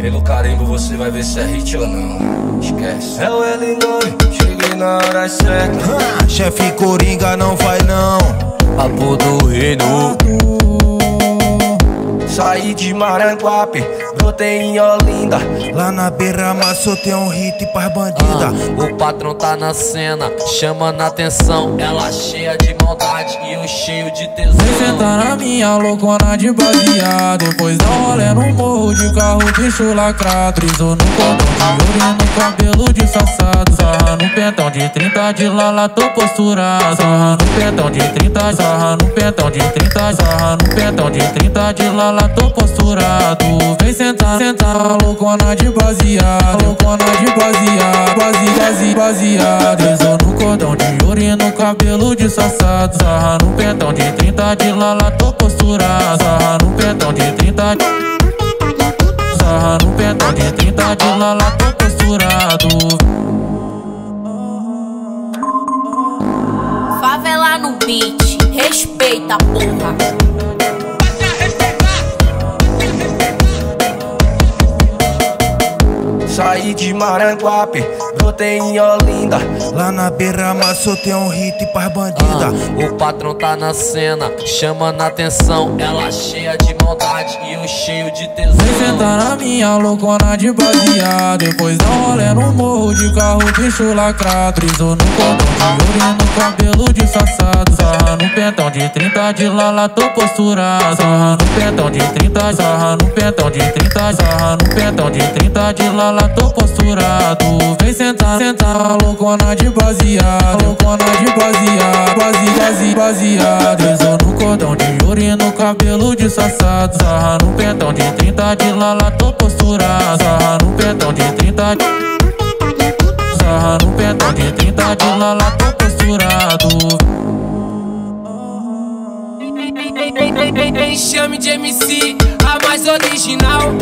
Pelo carimbo você vai ver se é hit ou não. Esquece. É o Illinois, cheguei na hora certa. Ah, chefe Coringa não vai não. Papo do reino. Saí de Maranguape, brotei em Olinda. Lá na beira maçou tem um hit pras bandida. Ah, o patrão tá na cena, chamando a atenção. Ela cheia de maldade e eu cheio de tesão. Vem sentar na minha loucona de baseado. Depois dá um rolê no morro de carro, bicho lacrado. Trisou no cordão de ouro no cabelo disfarçado. Sarra no pentão de 30 de lala, tô posturado. Sarra no pentão de 30, sarra no pentão de 30, sarra no pentão de 30 de lala tô posturado. Vem sentar, sentar, loucona de baseado. Loucona de baseado, base, base, baseado. Desou no cordão de ouro e no cabelo disfarçado. Sarra no pentão de 30 de lala, tô posturado. Sarra no pentão de 30 de... Sarra no pentão de 30 de lala, tô posturado. Favela no beat, respeita, porra. Saí de Maranguape, brotei em Olinda. Lá na beira maçou tem um hit pras bandida. Ah, o patrão tá na cena, chamando a atenção. Ela cheia de maldade e eu cheio de tesão. Vem sentar na minha loucona de baseado. Depois dá um rolê no morro de carro, bicho lacrado. Trisou no cordão de ouro no cabelo disfarçado. Sarra no pentão de 30 de lala, tô posturado. Sarra no pentão de 30, sarra no pentão de 30, sarra no pentão de 30 de lala tô posturado. Vem sentar, sentar, loucona de baseado. Loucona de baseado, base, base, baseado. Desou no cordão de e no cabelo disfarçado. Sarra no pentão de 30 de lala, tô posturado. Sarra no pentão de 30 de... Sarra no pentão de 30 de lala, tô posturado. Chame de MC, a mais original